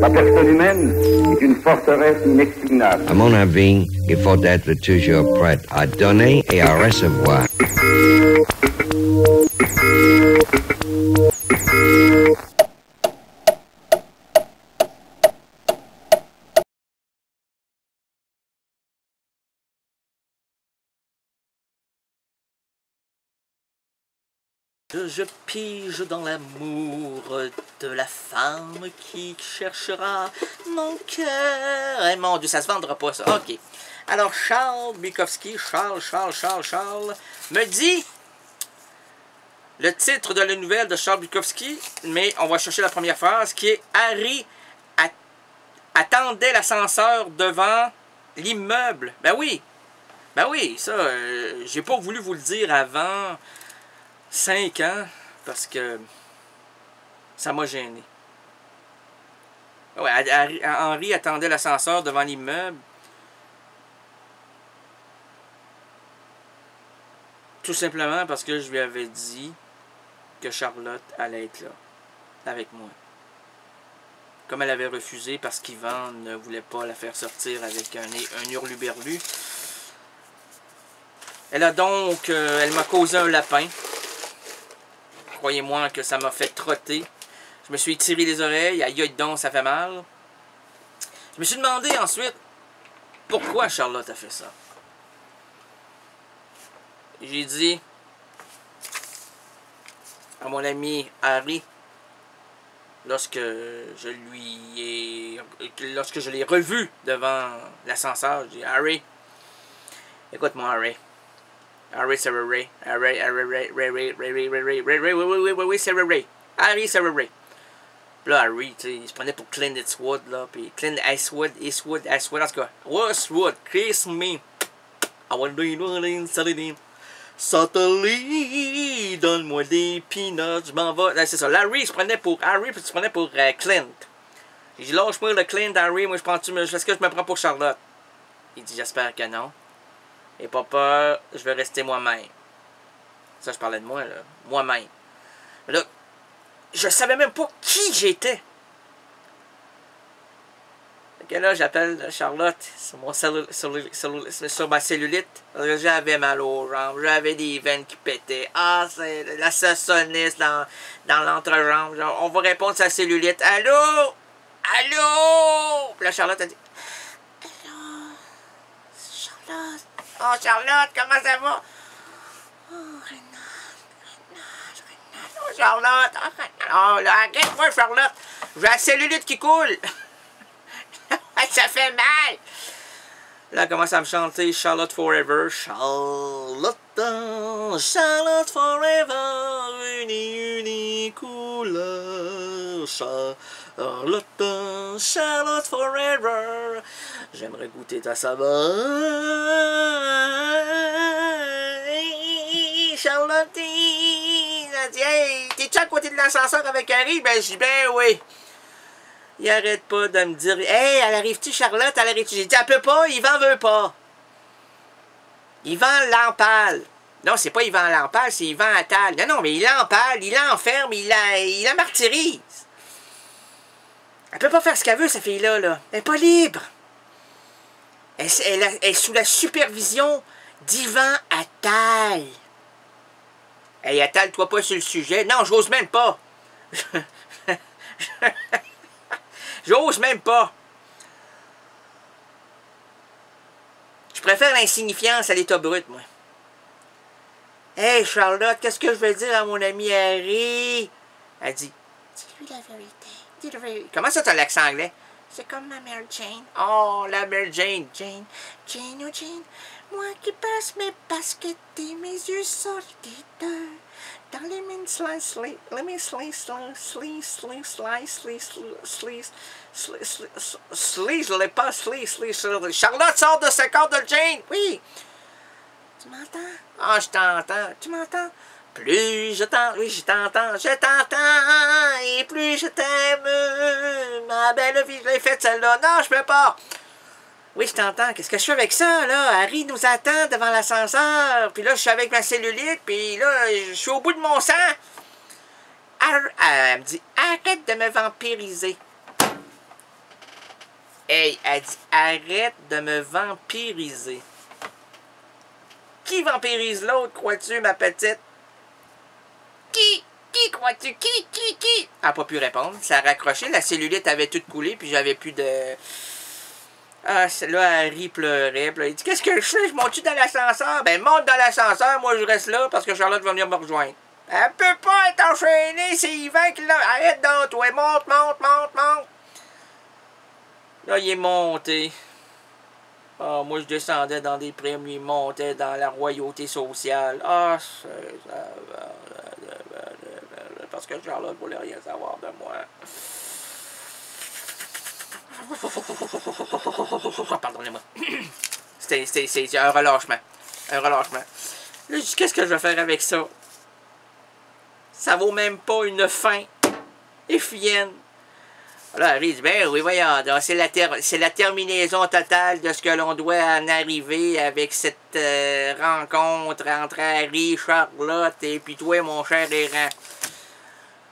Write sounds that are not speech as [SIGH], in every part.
La personne humaine est une forteresse inexpugnable. À mon avis, il faut être toujours prêt à donner et à recevoir. Je pige dans l'amour de la femme qui cherchera mon cœur. Eh mon Dieu, ça se vendra pas ça. Ok. Alors Charles Bukowski, Charles, Charles, Charles, Charles, me dit le titre de la nouvelle de Charles Bukowski, mais on va chercher la première phrase qui est Harry attendait l'ascenseur devant l'immeuble. Ben oui, ben oui, ça, euh, j'ai pas voulu vous le dire avant 5 ans parce que ça m'a gêné. Henri attendait l'ascenseur devant l'immeuble. Tout simplement parce que je lui avais dit que Charlotte allait être là, avec moi. Comme elle avait refusé parce qu'Yvan ne voulait pas la faire sortir avec un, un hurluberlu. Elle a donc, euh, elle m'a causé un lapin. Croyez-moi que ça m'a fait trotter. Je me suis tiré les oreilles, aïe donc, ça fait mal. Je me suis demandé ensuite pourquoi Charlotte a fait ça. J'ai dit à mon ami Harry, lorsque je lui ai. lorsque je l'ai revu devant l'ascenseur, j'ai dit Harry, écoute-moi Harry. Harry c'est array. Ray Ray Ray Ray Ray Ray Ray oui, oui, oui, c'est array. Array, c'est array. Là, Harry, tu sais, il se prenait pour Clint Eastwood, là, puis Clint Eastwood, Eastwood, Eastwood, en tout cas, Westwood, kiss me. I. Saturday, donne-moi des peanuts, je m'en vais. C'est ça, Larry, se prenait pour Harry, puis il se prenait pour Clint. Il dit, lâche-moi le Clint, Harry, moi, je prends-tu, est-ce que je me prends pour Charlotte? Il dit, j'espère que non. Et pas peur, je vais rester moi-même. Ça, je parlais de moi, là. Moi-même. Là, je savais même pas qui j'étais. Et là, j'appelle Charlotte sur, mon sur, ma cellulite. J'avais mal aux jambes, j'avais des veines qui pétaient. Ah, c'est la sassoniste dans, dans l'entrejambe. On va répondre à sa cellulite. Allô? Allô? Puis là, Charlotte a dit Allô? Charlotte? Oh, Charlotte, comment ça va? Oh, Renate, Renate, Renate. Oh, Charlotte. Oh, Renate. Oh, là, arrête-moi, Charlotte. J'ai la cellulite qui coule. [LAUGHS] ça fait mal. Là, commence à me chanter Charlotte Forever. Charlotte, Charlotte Forever. Uni, uni, couleur. Charlotte, Charlotte Forever. J'aimerais goûter ta saveur. Charlotte, Hey, t'es-tu à côté de l'ascenseur avec Harry? Ben, je dis Ben oui. Il arrête pas de me dire Hey, elle arrive-tu, Charlotte? Elle arrive-tu? J'ai dit Elle peut pas, Yvan veut pas. Yvan l'empale. Non, c'est pas Yvan l'empale, c'est Yvan Attal. Non, non, mais il l'empale, il l'enferme, il la, il la martyrise. Elle peut pas faire ce qu'elle veut, cette fille-là. Là. Elle est pas libre. Elle, est sous la supervision d'Ivan Attal. Hey, Attal, toi pas sur le sujet. Non, j'ose même pas. [LAUGHS] j'ose même pas. Je préfère l'insignifiance à l'état brut, moi. Hey, Charlotte, qu'est-ce que je vais dire à mon ami Harry? Elle dit, dis-lui la vérité? Comment ça, tu as l'accent anglais? C'est comme ma mère Jane. Oh, la mère Jane. Jane, Jane, ou Jane. Moi qui passe mes baskets et mes yeux sortis Dans les mains slice, slice, les mains slice, slice, slice, slice, slice, slice, slice, slice les pas slice, slice, Charlotte sort de ce corps de Jane. Oui. Tu m'entends? Ah, je t'entends. Tu m'entends? Plus je t'entends, oui, je t'entends, je t'entends, et plus je t'aime, ma belle vie, je l'ai faite celle-là. Non, je peux pas. Oui, je t'entends. Qu'est-ce que je fais avec ça, là? Harry nous attend devant l'ascenseur. Puis là, je suis avec ma cellulite, puis là, je suis au bout de mon sang. Elle me dit, arrête de me vampiriser. Hey, elle dit, arrête de me vampiriser. Qui vampirise l'autre, crois-tu, ma petite? Qui? Qui crois-tu? Qui? Qui? Qui? Elle n'a pas pu répondre. Ça a raccroché. La cellulite avait toute coulé, puis j'avais plus de. Ah, là, rit, pleurait. Il dit Qu'est-ce que je fais? Je monte-tu dans l'ascenseur? Ben, monte dans l'ascenseur. Moi, je reste là parce que Charlotte va venir me rejoindre. Elle peut pas être enchaînée. C'est Yvan qui l'a. Arrête dans toi. Monte, monte, monte, monte. Là, il est monté. Ah, moi, je descendais dans des primes, il montait dans la royauté sociale. Ah, ça- parce que Charlotte voulait rien savoir de moi. Pardonnez-moi. C'était un relâchement. Un relâchement. Qu'est-ce que je vais faire avec ça? Ça vaut même pas une fin. Effienne. Là, elle dit, ben oui, voyons, c'est la terminaison totale de ce que l'on doit en arriver avec cette euh, rencontre entre Harry, Charlotte et puis toi, mon cher errant.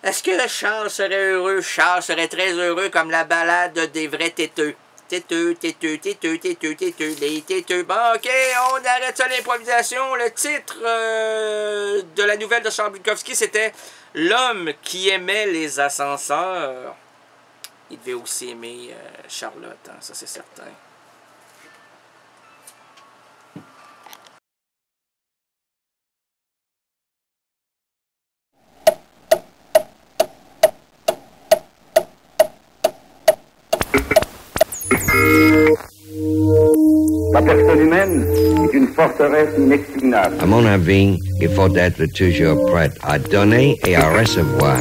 Est-ce que Charles serait heureux? Charles serait très heureux comme la balade des vrais têteux. Têteux, têteux, têteux, têteux, têteux, les têteux. Bon, ok, on arrête ça l'improvisation. Le titre euh, de la nouvelle de Charles Bukowski, c'était L'homme qui aimait les ascenseurs. Il devait aussi aimer euh, Charlotte, hein, ça c'est certain. La personne humaine est une forteresse inexpugnable. À mon avis, il faut être toujours prêt à donner et à recevoir.